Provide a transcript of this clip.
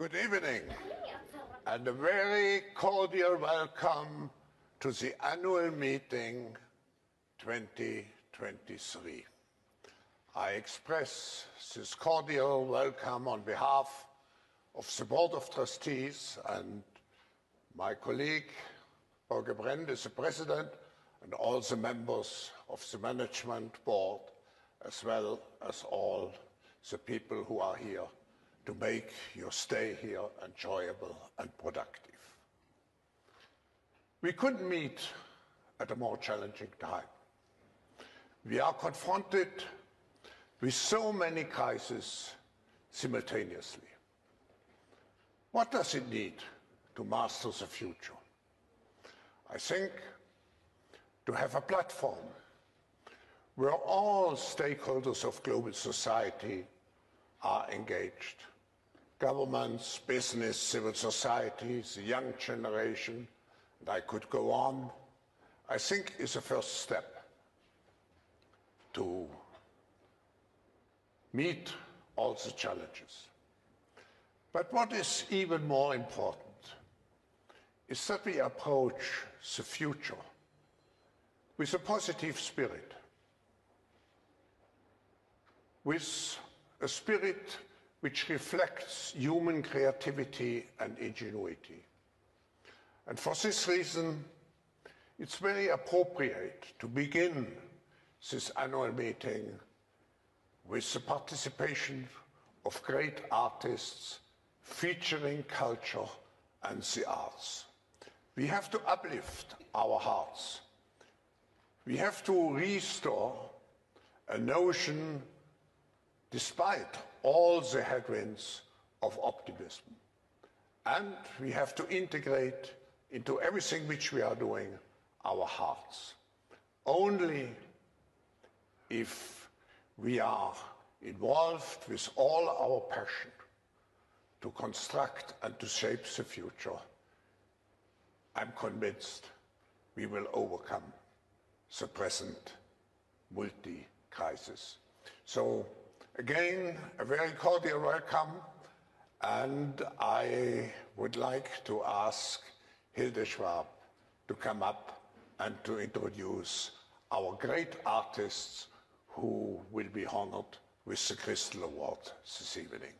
Good evening and a very cordial welcome to the annual meeting 2023. I express this cordial welcome on behalf of the Board of Trustees and my colleague Børge Brende, the President, and all the members of the Management Board, as well as all the people who are here to make your stay here enjoyable and productive. We couldn't meet at a more challenging time. We are confronted with so many crises simultaneously. What does it need to master the future? I think to have a platform where all stakeholders of global society are engaged governments, business, civil societies, the young generation, and I could go on, I think is a first step to meet all the challenges. But what is even more important is that we approach the future with a positive spirit, with a spirit which reflects human creativity and ingenuity. And for this reason, it's very appropriate to begin this annual meeting with the participation of great artists featuring culture and the arts. We have to uplift our hearts. We have to restore a notion despite all the headwinds of optimism. And we have to integrate into everything which we are doing our hearts. Only if we are involved with all our passion to construct and to shape the future, I'm convinced we will overcome the present multi-crisis. So Again, a very cordial welcome, and I would like to ask Hilde Schwab to come up and to introduce our great artists who will be honored with the Crystal Award this evening.